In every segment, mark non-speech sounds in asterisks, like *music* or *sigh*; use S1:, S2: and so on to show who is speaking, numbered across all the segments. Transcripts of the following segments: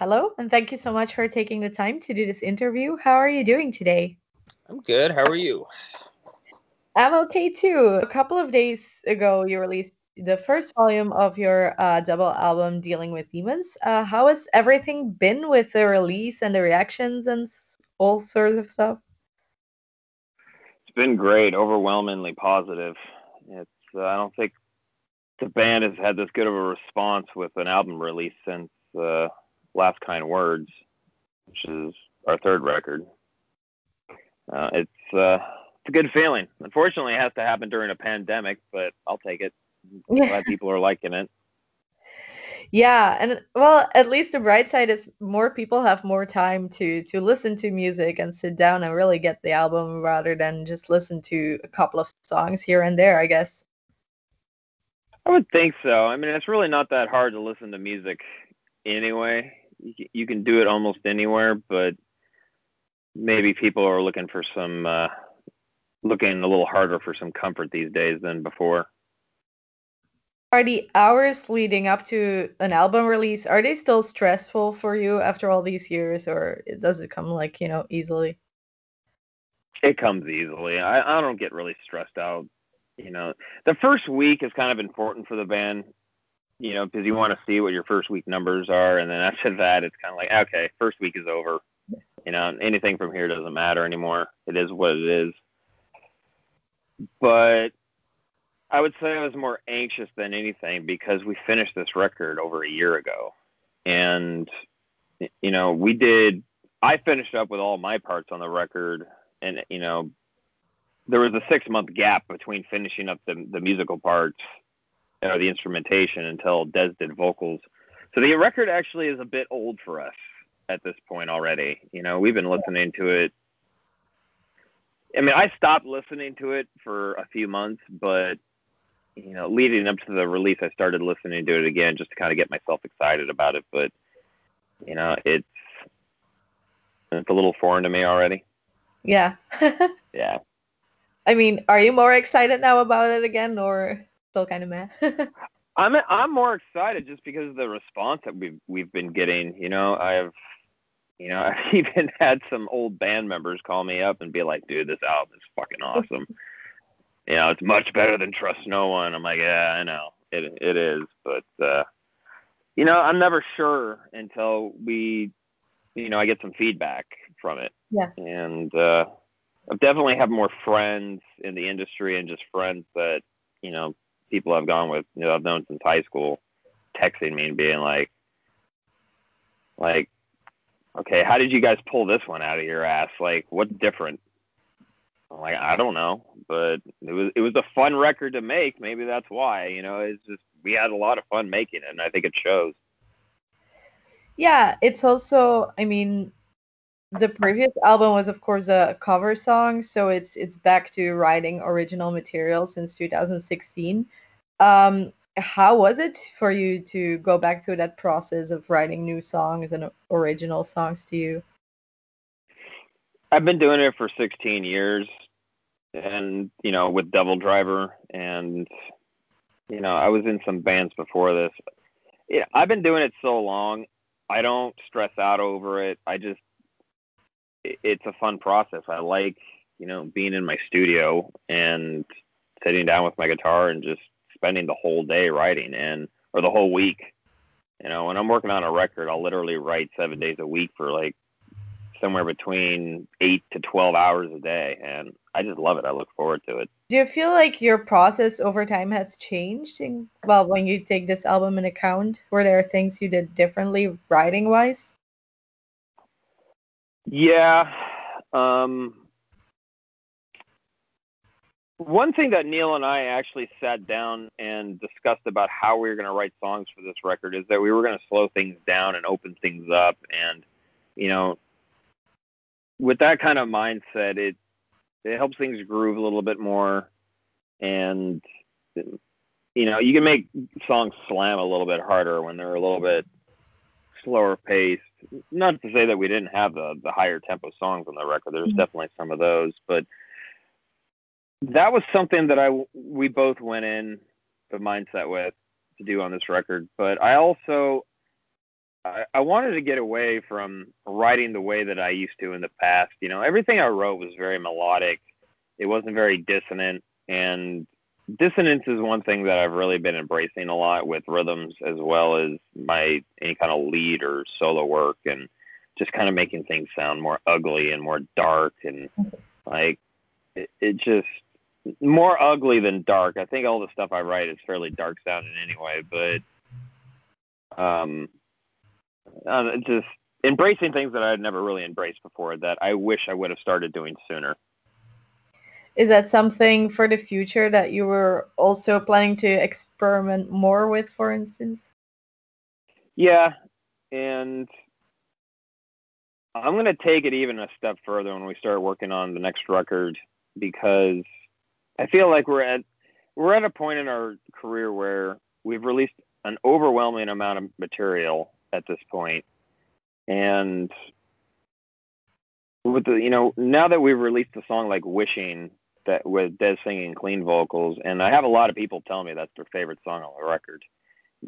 S1: hello, and thank you so much for taking the time to do this interview. How are you doing today?
S2: I'm good. How are you?
S1: I'm okay too. A couple of days ago, you released the first volume of your uh, double album, Dealing with Demons. Uh, how has everything been with the release and the reactions and all sorts of stuff?
S2: It's been great, overwhelmingly positive. It's uh, I don't think the band has had this good of a response with an album release since uh, Last Kind Words, which is our third record. Uh, it's uh, it's a good feeling. Unfortunately, it has to happen during a pandemic, but I'll take it. I'm *laughs* glad people are liking it.
S1: Yeah, and well, at least the bright side is more people have more time to to listen to music and sit down and really get the album rather than just listen to a couple of songs here and there, I guess.
S2: I would think so. I mean, it's really not that hard to listen to music anyway. You can do it almost anywhere, but maybe people are looking for some uh, looking a little harder for some comfort these days than before.
S1: Are the hours leading up to an album release are they still stressful for you after all these years, or does it come like you know easily?
S2: It comes easily. I, I don't get really stressed out. You know, the first week is kind of important for the band. You know, because you want to see what your first week numbers are, and then after *laughs* that, it's kind of like okay, first week is over. You know, anything from here doesn't matter anymore. It is what it is but I would say I was more anxious than anything because we finished this record over a year ago. And, you know, we did, I finished up with all my parts on the record. And, you know, there was a six month gap between finishing up the, the musical parts or the instrumentation until Dez did vocals. So the record actually is a bit old for us at this point already. You know, we've been listening to it I mean, I stopped listening to it for a few months, but you know, leading up to the release, I started listening to it again just to kind of get myself excited about it. But you know, it's it's a little foreign to me already.
S1: Yeah. *laughs*
S2: yeah.
S1: I mean, are you more excited now about it again, or still kind of meh? *laughs*
S2: I'm I'm more excited just because of the response that we've we've been getting. You know, I've you know, *laughs* I've even had some old band members call me up and be like, dude, this album is fucking awesome. *laughs* you know, it's much better than Trust No One. I'm like, yeah, I know. It it is. But uh you know, I'm never sure until we you know, I get some feedback from it.
S1: Yeah.
S2: And uh I definitely have more friends in the industry and just friends that, you know, people I've gone with, you know, I've known since high school, texting me and being like like okay, how did you guys pull this one out of your ass? Like, what's different? I'm like, I don't know, but it was it was a fun record to make. Maybe that's why. You know, it's just we had a lot of fun making it, and I think it shows.
S1: Yeah, it's also. I mean, the previous album was, of course, a cover song, so it's it's back to writing original material since 2016. Um, how was it for you to go back to that process of writing new songs and original songs to you?
S2: I've been doing it for 16 years and you know with Devil Driver and you know I was in some bands before this. Yeah, I've been doing it so long. I don't stress out over it. I just it's a fun process. I like, you know, being in my studio and sitting down with my guitar and just spending the whole day writing and or the whole week. You know, when I'm working on a record, I'll literally write seven days a week for like somewhere between eight to 12 hours a day. And I just love it. I look forward to it.
S1: Do you feel like your process over time has changed? Well, when you take this album in account, were there things you did differently writing wise?
S2: Yeah. Um, one thing that Neil and I actually sat down and discussed about how we were going to write songs for this record is that we were going to slow things down and open things up. And, you know, with that kind of mindset, it, it helps things groove a little bit more. And, you know, you can make songs slam a little bit harder when they're a little bit slower paced. Not to say that we didn't have the, the higher tempo songs on the record. There's mm-hmm. definitely some of those, but that was something that I we both went in the mindset with to do on this record. But I also I, I wanted to get away from writing the way that I used to in the past. You know, everything I wrote was very melodic. It wasn't very dissonant, and dissonance is one thing that I've really been embracing a lot with rhythms as well as my any kind of lead or solo work and just kind of making things sound more ugly and more dark and like it, it just more ugly than dark. I think all the stuff I write is fairly dark sounding anyway, but um uh, just embracing things that I had never really embraced before that I wish I would have started doing sooner.
S1: Is that something for the future that you were also planning to experiment more with, for instance?
S2: Yeah, and I'm going to take it even a step further when we start working on the next record because I feel like we're at we're at a point in our career where we've released an overwhelming amount of material at this point, and with the you know now that we've released the song like "Wishing" that with Dez singing clean vocals, and I have a lot of people telling me that's their favorite song on the record.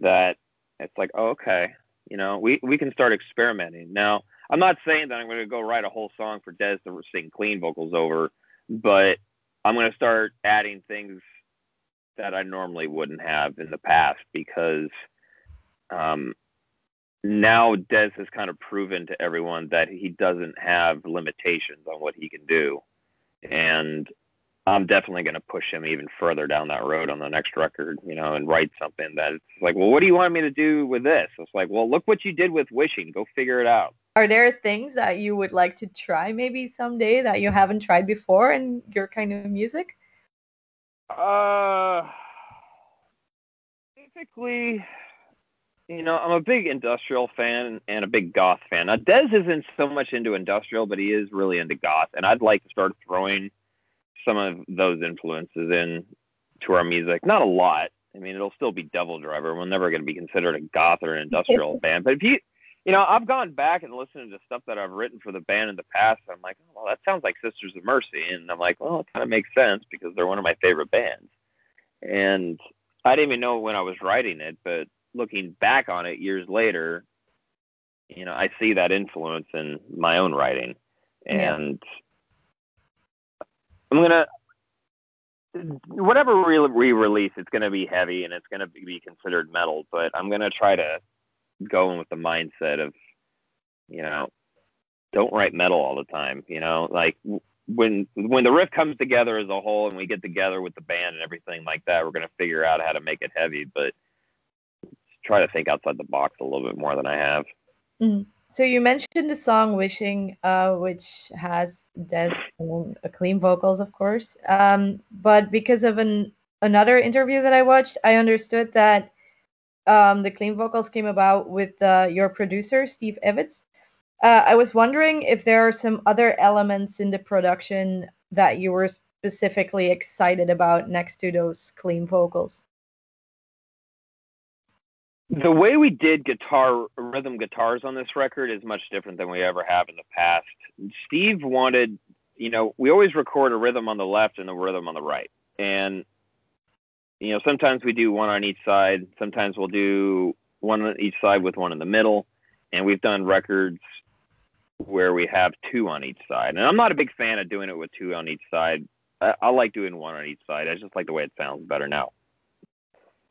S2: That it's like, oh, okay, you know, we we can start experimenting now. I'm not saying that I'm going to go write a whole song for Dez to sing clean vocals over, but I'm going to start adding things that I normally wouldn't have in the past because um, now Dez has kind of proven to everyone that he doesn't have limitations on what he can do. And I'm definitely going to push him even further down that road on the next record, you know, and write something that's like, well, what do you want me to do with this? It's like, well, look what you did with Wishing. Go figure it out.
S1: Are there things that you would like to try maybe someday that you haven't tried before in your kind of music?
S2: Uh, basically, you know, I'm a big industrial fan and a big goth fan. Now, Dez isn't so much into industrial, but he is really into goth, and I'd like to start throwing some of those influences in to our music. Not a lot. I mean, it'll still be Devil Driver. We're never going to be considered a goth or an industrial *laughs* band. But if you, you know, I've gone back and listened to stuff that I've written for the band in the past. I'm like, oh, well, that sounds like Sisters of Mercy, and I'm like, well, it kind of makes sense because they're one of my favorite bands. And I didn't even know when I was writing it, but looking back on it years later, you know, I see that influence in my own writing, and I'm gonna whatever we re-release, it's gonna be heavy and it's gonna be considered metal. But I'm gonna try to go in with the mindset of, you know, don't write metal all the time. You know, like when when the riff comes together as a whole and we get together with the band and everything like that, we're gonna figure out how to make it heavy. But try to think outside the box a little bit more than I have.
S1: Mm-hmm. So you mentioned the song "Wishing," uh, which has Dez a clean vocals, of course. Um, but because of an another interview that I watched, I understood that um, the clean vocals came about with uh, your producer Steve Evetts. Uh, I was wondering if there are some other elements in the production that you were specifically excited about next to those clean vocals
S2: the way we did guitar rhythm guitars on this record is much different than we ever have in the past. Steve wanted, you know, we always record a rhythm on the left and a rhythm on the right. And you know, sometimes we do one on each side, sometimes we'll do one on each side with one in the middle, and we've done records where we have two on each side. And I'm not a big fan of doing it with two on each side. I, I like doing one on each side. I just like the way it sounds better now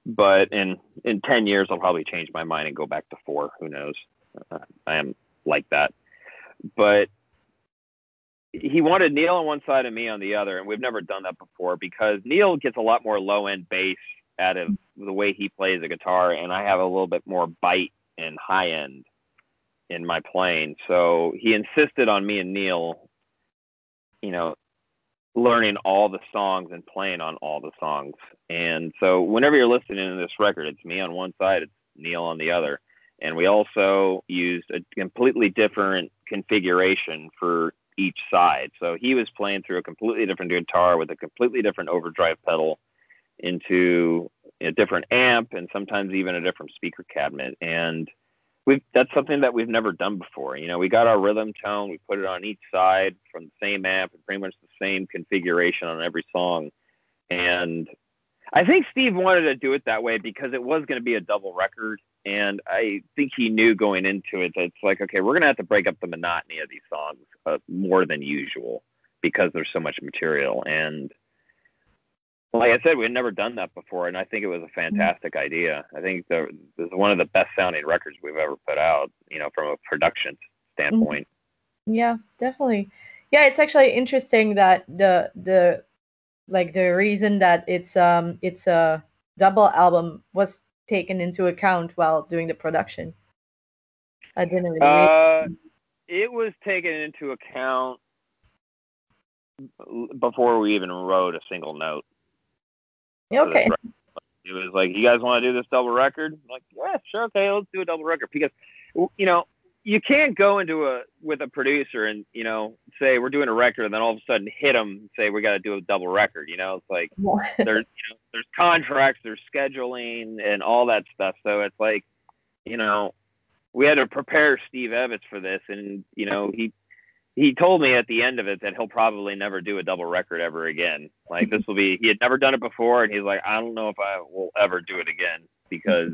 S2: but in in 10 years i'll probably change my mind and go back to four. Who knows? Uh, i am like that. But he wanted neil on one side and me on the other and we've never done that before because neil gets a lot more low end bass out of the way he plays the guitar and i have a little bit more bite and high end in my playing. So he insisted on me and neil you know learning all the songs and playing on all the songs. And so whenever you're listening to this record, it's me on one side, it's Neil on the other. And we also used a completely different configuration for each side. So he was playing through a completely different guitar with a completely different overdrive pedal into a different amp and sometimes even a different speaker cabinet. And we've that's something that we've never done before. You know, we got our rhythm tone, we put it on each side from the same amp and pretty much the same configuration on every song. And I think Steve wanted to do it that way because it was going to be a double record and I think he knew going into it that it's like, okay, we're gonna have to break up the monotony of these songs uh, more than usual because there's so much material. And like I said, we had never done that before, and I think it was a fantastic mm-hmm. idea. I think the, this is one of the best sounding records we've ever put out, you know, from a production standpoint.
S1: Yeah, definitely. Yeah, it's actually interesting that the the like the reason that it's um it's a double album was taken into account while doing the production. I didn't really.
S2: Uh, it was taken into account before we even wrote a single note.
S1: Okay.
S2: It was like, you guys want to do this double record? I'm like, yeah, sure, okay, let's do a double record because, you know, you can't go into a with a producer and you know say we're doing a record and then all of a sudden hit them and say we got to do a double record. You know, it's like *laughs* there's you know, there's contracts, there's scheduling, and all that stuff. So it's like, you know, we had to prepare Steve Evetts for this, and you know he he told me at the end of it that he'll probably never do a double record ever again. Like this will be he had never done it before, and he's like, I don't know if I will ever do it again because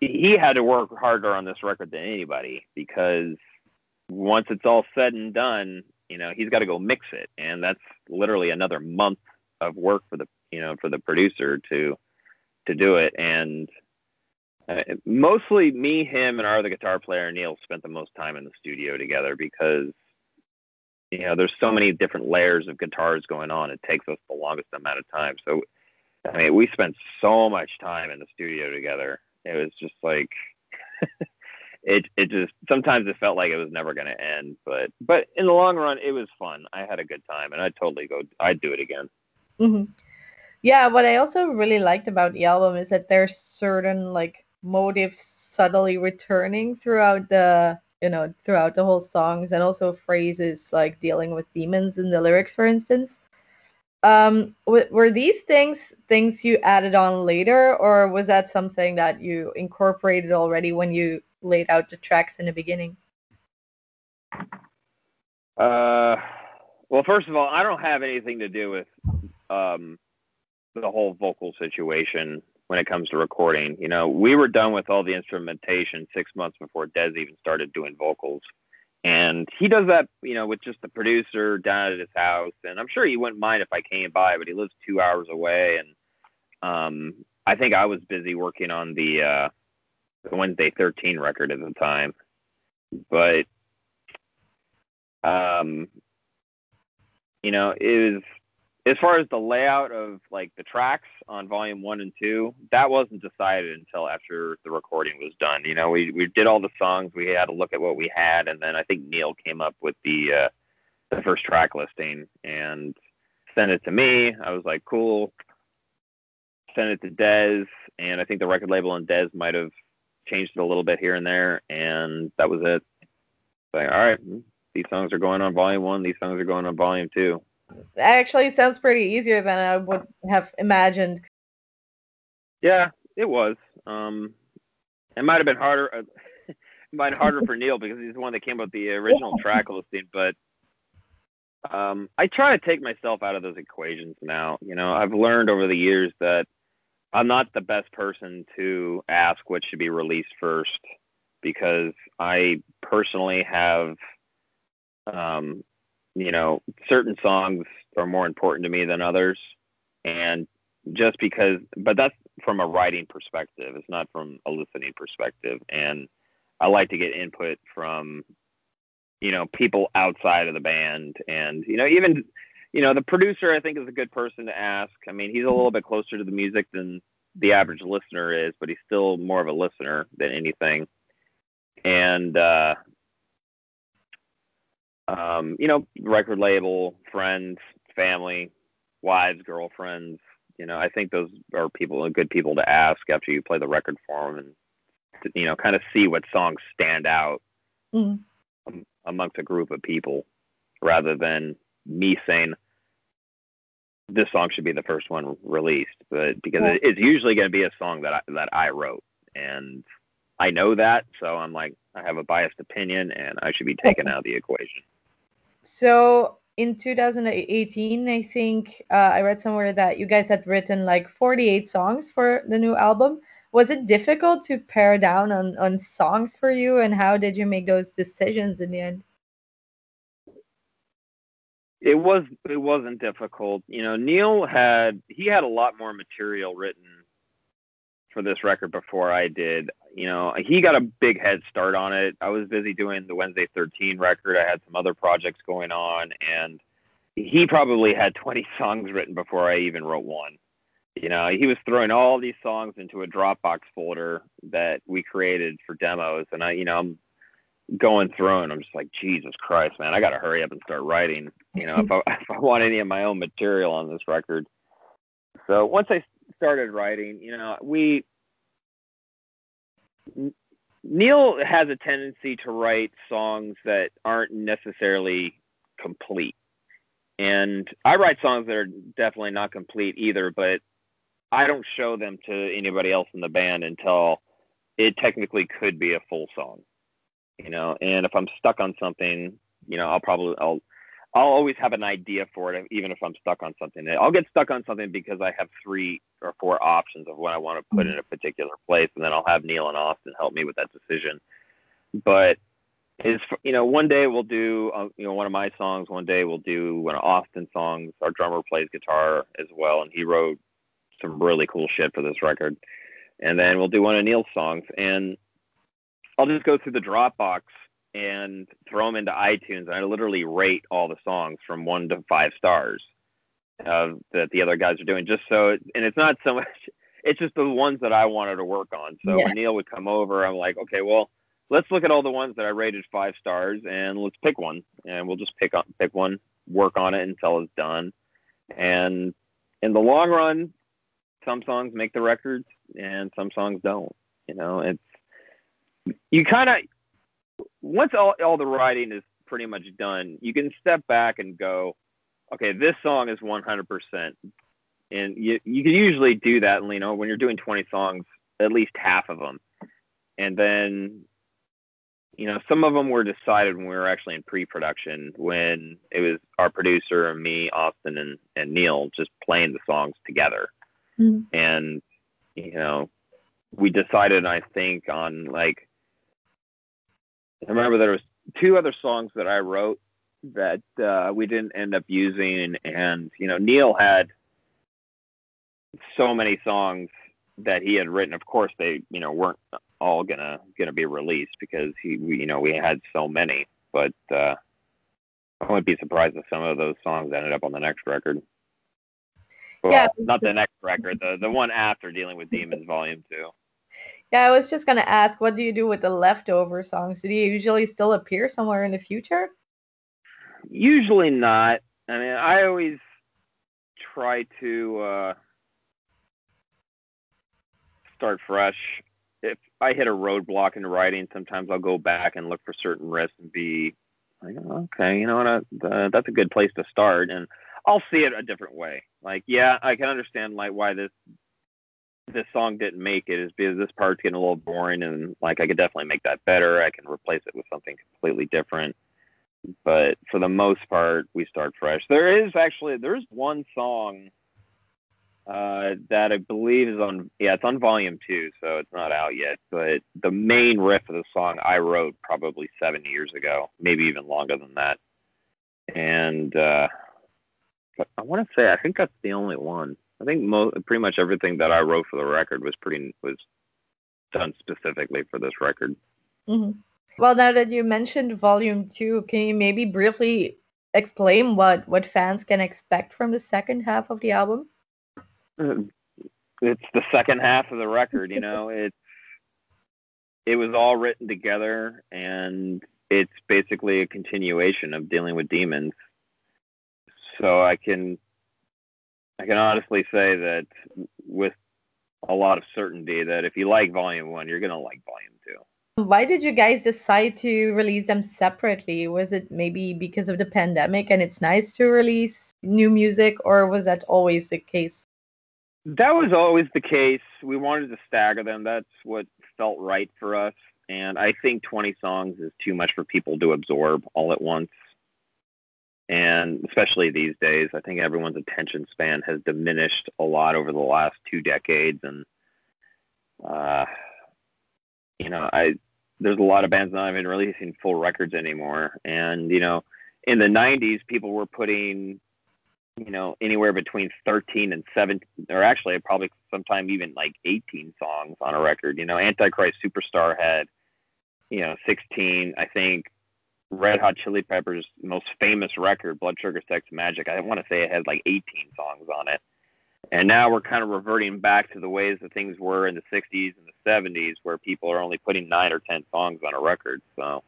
S2: he had to work harder on this record than anybody because once it's all said and done, you know, he's got to go mix it, and that's literally another month of work for the you know for the producer to to do it. And uh, mostly me, him, and our other guitar player Neil spent the most time in the studio together because you know there's so many different layers of guitars going on. It takes us the longest amount of time. So I mean, we spent so much time in the studio together it was just like *laughs* it it just sometimes it felt like it was never going to end, but but in the long run, it was fun. I had a good time, and I'd totally go. I'd do it again.
S1: Mm-hmm. Yeah, what I also really liked about the album is that there's certain like motives subtly returning throughout the you know throughout the whole songs, and also phrases like dealing with demons in the lyrics, for instance. Um, were these things things you added on later, or was that something that you incorporated already when you laid out the tracks in the beginning?
S2: Uh, well, first of all, I don't have anything to do with um, the whole vocal situation when it comes to recording. You know, we were done with all the instrumentation six months before Dez even started doing vocals. And he does that, you know, with just the producer down at his house. And I'm sure he wouldn't mind if I came by, but he lives two hours away. And um, I think I was busy working on the, uh, the Wednesday 13 record at the time. But, um, you know, it was as far as the layout of like the tracks on volume one and two, that wasn't decided until after the recording was done. You know, we we did all the songs, we had a look at what we had, and then I think Neil came up with the uh, the first track listing and sent it to me. I was like, cool. Sent it to Dez, and I think the record label and Dez might have changed it a little bit here and there, and that was it. Like, all right, these songs are going on volume one. These songs are going on volume two
S1: actually sounds pretty easier than I would have imagined.
S2: Yeah, it was. Um, it might have been harder. Uh, *laughs* it might harder for Neil because he's the one that came up with the original track listing. But um, I try to take myself out of those equations now. You know, I've learned over the years that I'm not the best person to ask what should be released first because I personally have um, you know, certain songs are more important to me than others. And just because, but that's from a writing perspective, it's not from a listening perspective. And I like to get input from, you know, people outside of the band. And, you know, even, you know, the producer, I think, is a good person to ask. I mean, he's a little bit closer to the music than the average listener is, but he's still more of a listener than anything. And, uh, um, you know, record label, friends, family, wives, girlfriends. You know, I think those are people, good people to ask after you play the record for them, and you know, kind of see what songs stand out mm-hmm. amongst a group of people, rather than me saying this song should be the first one released. But because yeah. it's usually going to be a song that I, that I wrote, and I know that, so I'm like, I have a biased opinion, and I should be taken out of the equation.
S1: So in 2018, I think uh, I read somewhere that you guys had written like 48 songs for the new album. was it difficult to pare down on on songs for you and how did you make those decisions in the end
S2: it was it wasn't difficult you know neil had he had a lot more material written for this record before i did you know he got a big head start on it i was busy doing the wednesday 13 record i had some other projects going on and he probably had 20 *laughs* songs written before i even wrote one you know, he was throwing all these songs into a Dropbox folder that we created for demos, and I, you know, I'm going through and I'm just like, Jesus Christ, man, I got to hurry up and start writing. You know, if I *laughs* if I want any of my own material on this record. So once I started writing, you know, we Neil has a tendency to write songs that aren't necessarily complete. And I write songs that are definitely not complete either, but I don't show them to anybody else in the band until it technically could be a full song, you know. And if I'm stuck on something, you know, I'll probably I'll I'll always have an idea for it, even if I'm stuck on something. I'll get stuck on something because I have three or four options of what I want to put in a particular place, and then I'll have Neil and Austin help me with that decision. But is you know, one day we'll do uh, you know one of my songs. One day we'll do one of Austin's songs. Our drummer plays guitar as well, and he wrote some really cool shit for this record. And then we'll do one of Neil's songs, and I'll just go through the Dropbox and throw them into iTunes, and I literally rate all the songs from one to five stars uh, that the other guys are doing, just so. And it's not so *laughs* much; it's just the ones that I wanted to work on. So yeah. when Neil would come over, I'm like, okay, well, let's look at all the ones that I rated five stars, and let's pick one, and we'll just pick on pick one, work on it until it's done. And in the long run, some songs make the records and some songs don't. You know, it's you kind of once all all the writing is pretty much done, you can step back and go, okay, this song is 100%. And you you can usually do that, you know, when you're doing 20 songs, at least half of them. And then you know, some of them were decided when we were actually in pre-production when it was our producer and me, Austin and, and Neil just playing the songs together. Mm-hmm. And, you know, we decided, I think, on like, I remember there was two other songs that I wrote that uh, we didn't end up using. And, you know, Neil had so many songs that he had written. Of course, they, you know, weren't all gonna gonna be released because he, we, you know, we had so many. But uh, I wouldn't be surprised if some of those songs ended up on the next record. Well, yeah. Not the next record, the the one after dealing with demons, volume two.
S1: Yeah, I was just gonna ask, what do you do with the leftover songs? Do they usually still appear somewhere in the future?
S2: Usually not. I mean, I always try to uh, start fresh. If I hit a roadblock in writing, sometimes I'll go back and look for certain riffs and be like, okay, you know what, that's a good place to start. And I'll see it a different way. Like, yeah, I can understand like why this this song didn't make it is because this part's getting a little boring and like I could definitely make that better. I can replace it with something completely different. But for the most part, we start fresh. There is actually there's one song uh, that I believe is on yeah it's on volume two, so it's not out yet. But the main riff of the song I wrote probably seven years ago, maybe even longer than that. And uh, I want to say I think that's the only one. I think mo- pretty much everything that I wrote for the record was pretty was done specifically for this record.
S1: Mm-hmm. Well, now that you mentioned Volume Two, can you maybe briefly explain what what fans can expect from the second half of the album?
S2: It's the second half of the record. You know, *laughs* it's it was all written together, and it's basically a continuation of dealing with demons so I can I can honestly say that with a lot of certainty that if you like volume one, you're gonna like volume two.
S1: Why did you guys decide to release them separately? Was it maybe because of the pandemic and it's nice to release new music, or was that always the case?
S2: That was always the case. We wanted to stagger them. That's what felt right for us. And I think 20 songs is too much for people to absorb all at once and especially these days i think everyone's attention span has diminished a lot over the last two decades. And uh, you know, I there's a lot of bands not even releasing full records anymore, and you know, in the '90s, people were putting you know anywhere between 13 and 17 or actually probably sometime even like 18 songs on a record. You know antichrist superstar had you know 16 i think red hot chili peppers most famous record blood sugar sex magik i want to say it had like 18 songs on it and now we're kind of reverting back to the ways that things were in the 60s and the 70s, where people are only putting nine or 10 songs on a record. So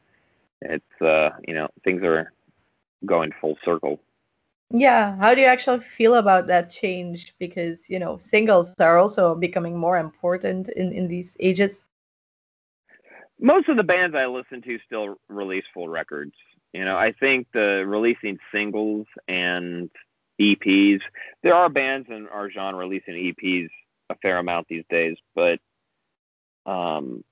S2: it's, uh, you know, things are going full circle.
S1: Yeah. How do you actually feel about that change? Because, you know, singles are also becoming more important in, in these ages.
S2: Most of the bands I listen to still release full records. You know, I think the releasing singles and EPs. There are bands in our genre releasing EPs a fair amount these days, but um,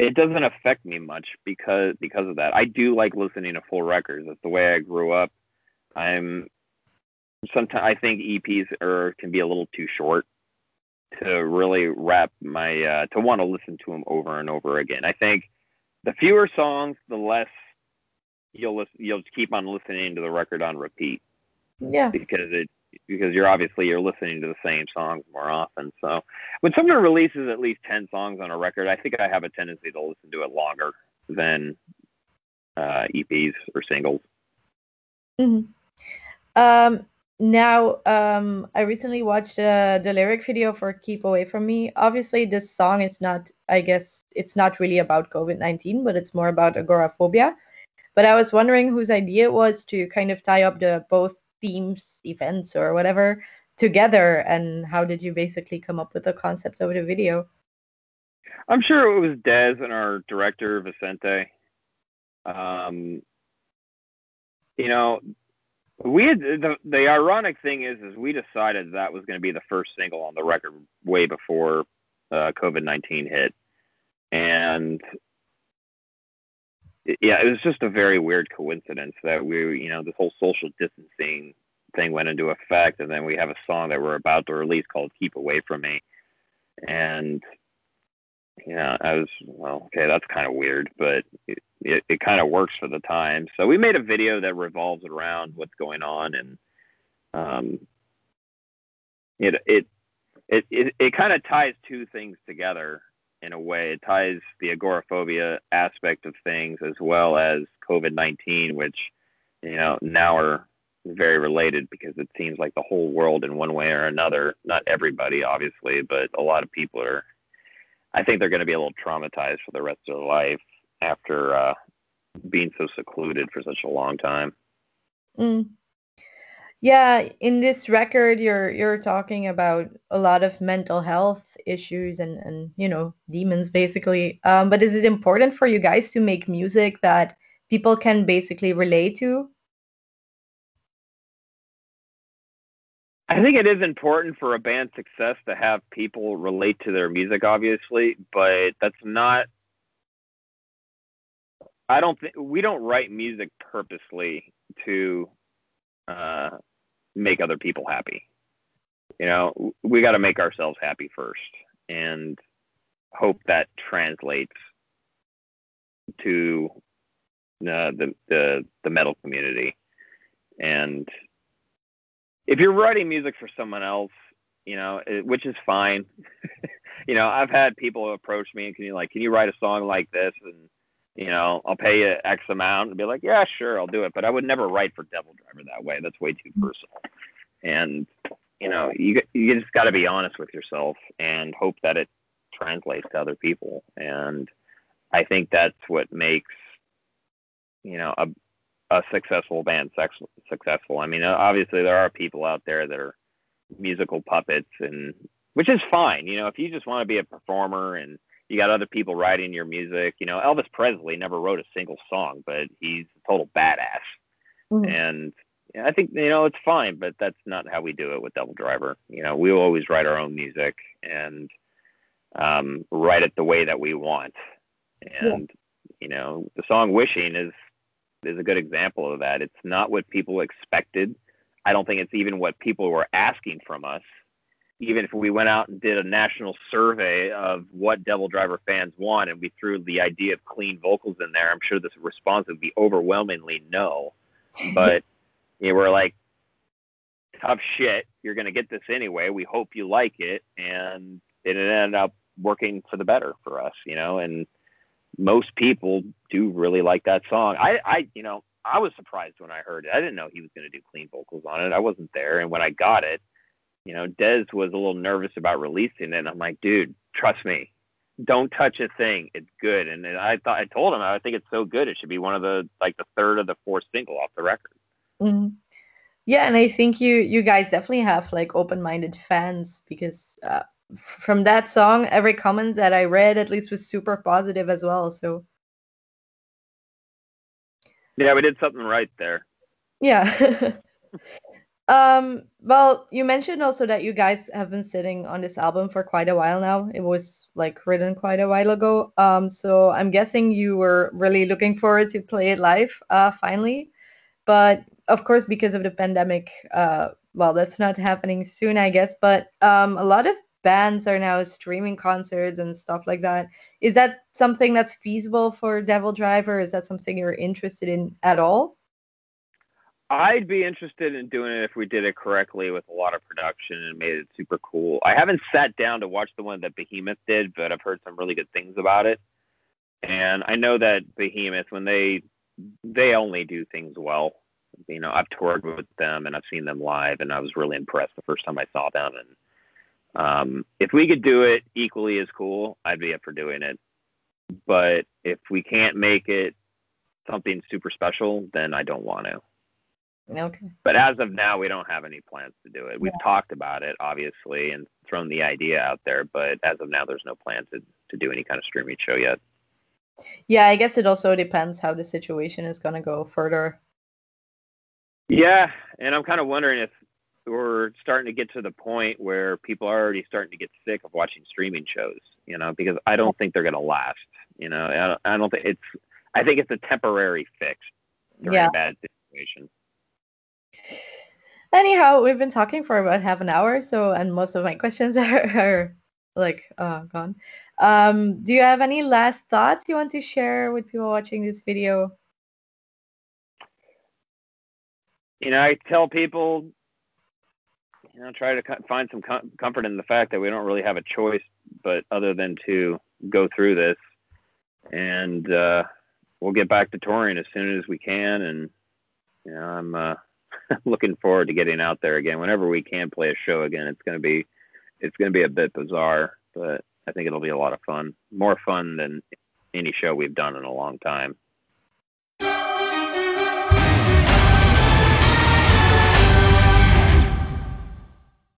S2: it doesn't affect me much because because of that. I do like listening to full records. That's the way I grew up. I'm sometimes I think EPs are can be a little too short to really wrap my uh, to want to listen to them over and over again. I think the fewer songs, the less you'll listen, you'll keep on listening to the record on repeat.
S1: Yeah.
S2: Because it because you're obviously you're listening to the same songs more often. So when someone releases at least ten songs on a record, I think I have a tendency to listen to it longer than uh, EPs or singles.
S1: Mm-hmm. Um, now, um, I recently watched uh, the lyric video for "Keep Away from Me." Obviously, this song is not. I guess it's not really about COVID nineteen, but it's more about agoraphobia. But I was wondering whose idea it was to kind of tie up the both themes, events, or whatever together? And how did you basically come up with the concept of the video?
S2: I'm sure it was Dez and our director Vicente. Um, you know, we had the the ironic thing is is we decided that was going to be the first single on the record way before uh, COVID nineteen hit, and yeah, it was just a very weird coincidence that we, you know, this whole social distancing thing went into effect, and then we have a song that we're about to release called "Keep Away from Me," and yeah, I was well, okay, that's kind of weird, but it, it, kind of works for the time. So we made a video that revolves around what's going on, and um, it it it it, it kind of ties two things together in a way. It ties the agoraphobia aspect of things as well as COVID 19, which, you know, now are very related because it seems like the whole world in one way or another, not everybody, obviously, but a lot of people are, I think they're going to be a little traumatized for the rest of their life after uh, being so secluded for such a long time.
S1: Mm yeah in this record you're you're talking about a lot of mental health issues and and you know demons basically um, but is it important for you guys to make music that people can basically relate to
S2: I think it is important for a band's success to have people relate to their music, obviously, but that's not. I don't think we don't write music purposely to uh, make other people happy. You know, we got to make ourselves happy first and hope that translates to uh, the the the metal community. And if you're writing music for someone else, you know, it, which is fine. *laughs* you know, I've had people approach me and can you like, can you write a song like this? And you know, I'll pay you X amount and be like, yeah, sure, I'll do it. But I would never write for Devil Driver that way. That's way too mm-hmm. personal. And you know, you you just got to be honest with yourself and hope that it translates to other people. And I think that's what makes you know a a successful band sex, successful. I mean, obviously there are people out there that are musical puppets and which is fine. You know, if you just want to be a performer and you got other people writing your music. You know, Elvis Presley never wrote a single song, but he's a total badass. Mm-hmm. And I think you know it's fine, but that's not how we do it with Devil Driver. You know, we always write our own music and um, write it the way that we want. And yeah. you know, the song "Wishing" is is a good example of that. It's not what people expected. I don't think it's even what people were asking from us. Even if we went out and did a national survey of what Devil Driver fans want and we threw the idea of clean vocals in there, I'm sure the response would be overwhelmingly no. But *laughs* you know, we're like, tough shit. You're going to get this anyway. We hope you like it. And it ended up working for the better for us, you know, and most people do really like that song. I, I, you know, I was surprised when I heard it. I didn't know he was going to do clean vocals on it. I wasn't there. And when I got it, you know, Dez was a little nervous about releasing it. And I'm like, dude, trust me, don't touch a thing. It's good. And I thought I told him I think it's so good. It should be one of the like the third of the fourth single off the record.
S1: Mm-hmm. Yeah, and I think you you guys definitely have like open-minded fans because uh, from that song, every comment that I read at least was super positive as well. So
S2: yeah, we did something right there.
S1: Yeah. *laughs* um. Well, you mentioned also that you guys have been sitting on this album for quite a while now. It was like written quite a while ago. Um. So I'm guessing you were really looking forward to play it live. Uh. Finally, but of course, because of the pandemic, uh, well, that's not happening soon, I guess. But um, a lot of bands are now streaming concerts and stuff like that. Is that something that's feasible for Devil Driver? Is that something you're interested in at all?
S2: I'd be interested in doing it if we did it correctly with a lot of production and made it super cool. I haven't sat down to watch the one that Behemoth did, but I've heard some really good things about it. And I know that Behemoth, when they they only do things well you know, I've toured with them and I've seen them live, and I was really impressed the first time I saw them. And um, if we could do it equally as cool, I'd be up for doing it. But if we can't make it something super special, then I don't want to.
S1: Okay.
S2: But as of now, we don't have any plans to do it. We've yeah. talked about it, obviously, and thrown the idea out there, but as of now, there's no plan to, to do any kind of streaming show yet.
S1: Yeah, I guess it also depends how the situation is going to go further
S2: yeah, and I'm kind of wondering if we're starting to get to the point where people are already starting to get sick of watching streaming shows, you know, because I don't think they're going to last. You know, I don't, I don't think it's. I think it's a temporary fix during yeah. a bad situation.
S1: Anyhow, we've been talking for about half an hour, so and most of my questions *laughs* are, are like uh, gone. Um, do you have any last thoughts you want to share with people watching this video?
S2: you know, I tell people, you know, try to find some com- comfort in the fact that we don't really have a choice, but other than to go through this, and uh, we'll get back to touring as soon as we can. And you know, I'm uh, *laughs* looking forward to getting out there again whenever we can play a show again. It's going to be, it's going to be a bit bizarre, but I think it'll be a lot of fun, more fun than any show we've done in a long time.